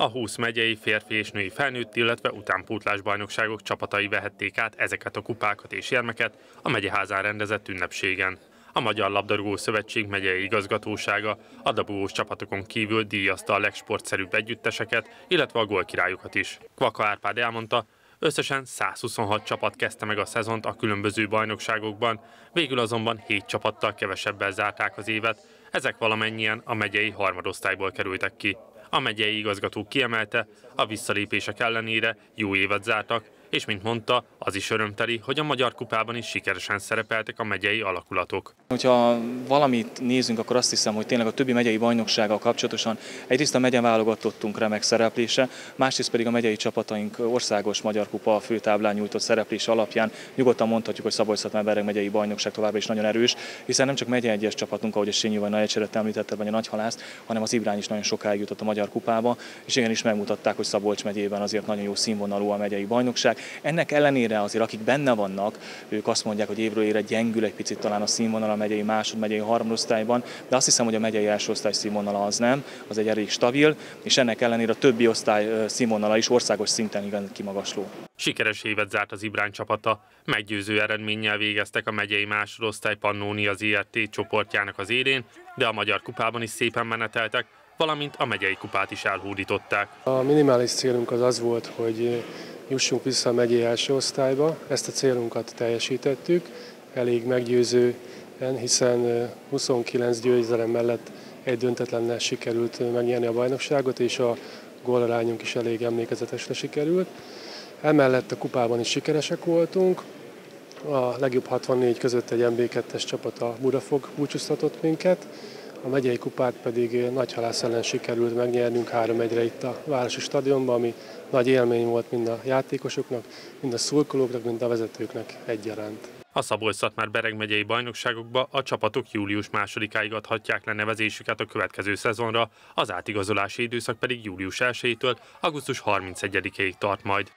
A 20 megyei férfi és női felnőtt, illetve utánpótlás bajnokságok csapatai vehették át ezeket a kupákat és érmeket a megyeházán rendezett ünnepségen. A Magyar Labdarúgó Szövetség megyei igazgatósága a dabogós csapatokon kívül díjazta a legsportszerűbb együtteseket, illetve a gólkirályokat is. Kvaka Árpád elmondta, Összesen 126 csapat kezdte meg a szezont a különböző bajnokságokban, végül azonban 7 csapattal kevesebbel zárták az évet, ezek valamennyien a megyei harmadosztályból kerültek ki. A megyei igazgató kiemelte, a visszalépések ellenére jó évet zártak, és mint mondta, az is örömteli, hogy a Magyar Kupában is sikeresen szerepeltek a megyei alakulatok. Hogyha valamit nézünk, akkor azt hiszem, hogy tényleg a többi megyei bajnoksággal kapcsolatosan egyrészt a megye válogatottunk remek szereplése, másrészt pedig a megyei csapataink országos Magyar Kupa főtáblán nyújtott szereplés alapján nyugodtan mondhatjuk, hogy szabolcs bereg megyei bajnokság továbbra is nagyon erős, hiszen nem csak megye egyes csapatunk, ahogy a Sényi vagy Nagyecseret említette, vagy a Nagyhalászt, hanem az Ibrány is nagyon sokáig jutott a Magyar Kupába, és igenis megmutatták, hogy Szabolcs megyében azért nagyon jó színvonalú a megyei bajnokság. Ennek ellenére azért, akik benne vannak, ők azt mondják, hogy évről évre gyengül egy picit talán a színvonal a megyei másod, megyei harmadosztályban, de azt hiszem, hogy a megyei első osztály színvonala az nem, az egy elég stabil, és ennek ellenére a többi osztály színvonala is országos szinten igen kimagasló. Sikeres évet zárt az Ibrán csapata. Meggyőző eredménnyel végeztek a megyei másodosztály Pannóni az IRT csoportjának az élén, de a Magyar Kupában is szépen meneteltek, valamint a megyei kupát is elhódították. A minimális célunk az az volt, hogy jussunk vissza a megyei első osztályba. Ezt a célunkat teljesítettük, elég meggyőzően, hiszen 29 győzelem mellett egy döntetlennel sikerült megnyerni a bajnokságot, és a gólarányunk is elég emlékezetesre sikerült. Emellett a kupában is sikeresek voltunk. A legjobb 64 között egy MB2-es csapat a Budafog búcsúztatott minket, a megyei kupát pedig nagy halász ellen sikerült megnyernünk 3-1-re itt a Városi Stadionban, ami nagy élmény volt mind a játékosoknak, mind a szurkolóknak, mind a vezetőknek egyaránt. A szabolcs már Bereg megyei bajnokságokba a csapatok július másodikáig adhatják le nevezésüket a következő szezonra, az átigazolási időszak pedig július 1-től augusztus 31-ig tart majd.